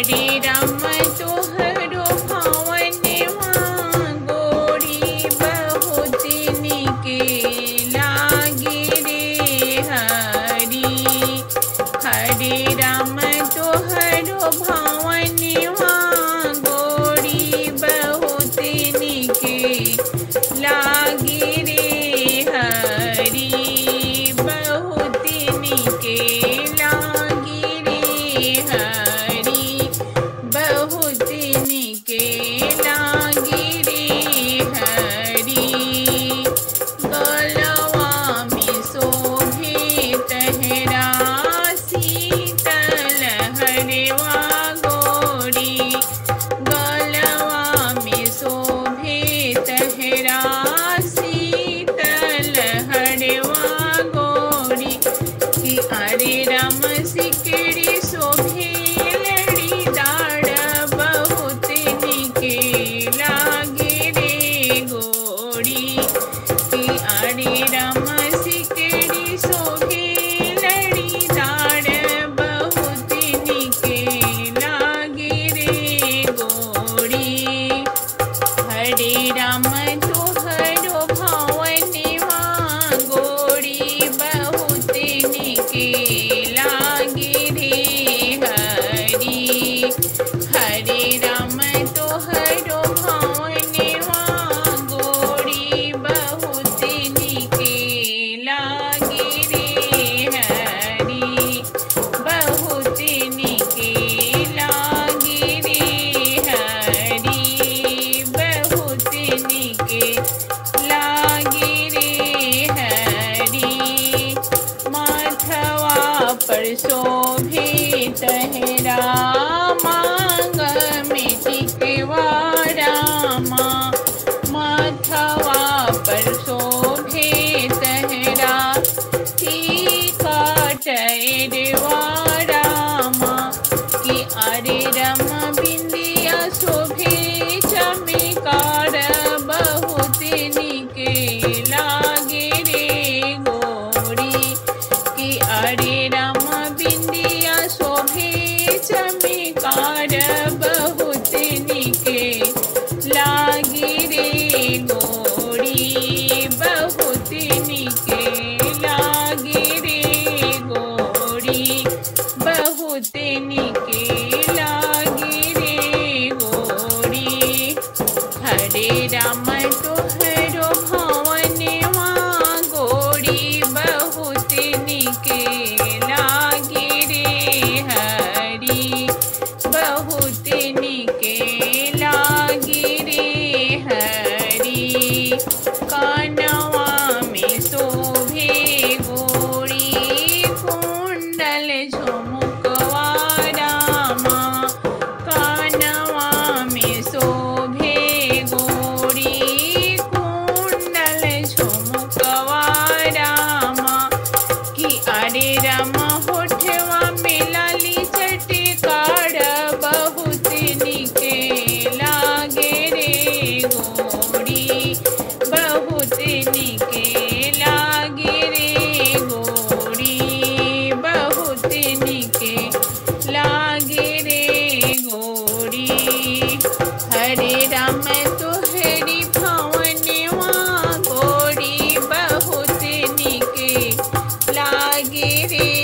ಮಾಡಿ परशोभित है रामा। गमिटिकवा रामा मथवा परशोभित है रामा। की अरे रमा Hare Rama to लगे रे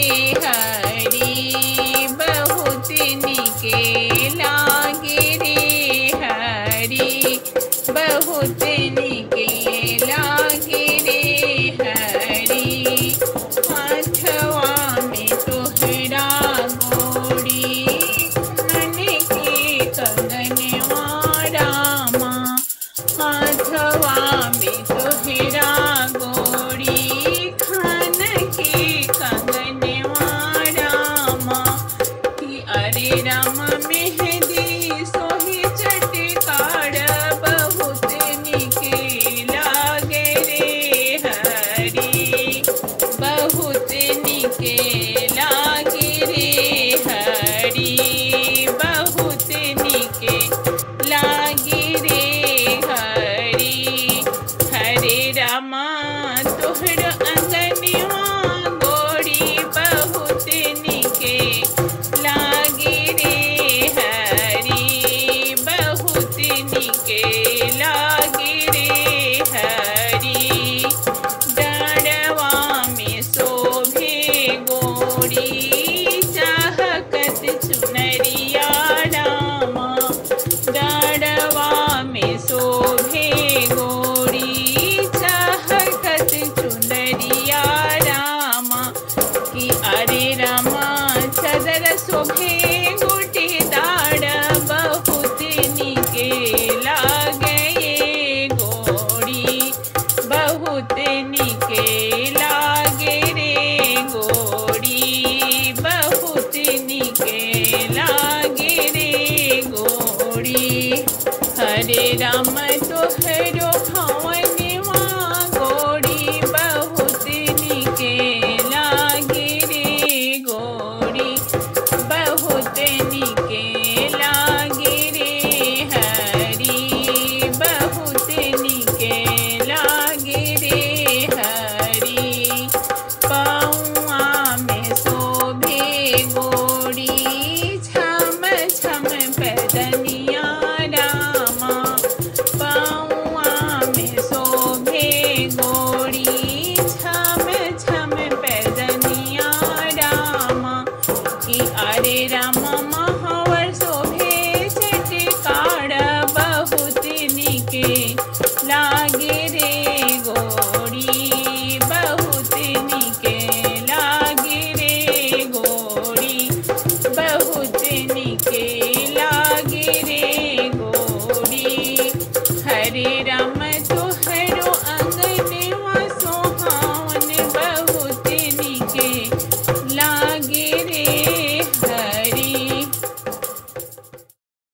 श्रीराम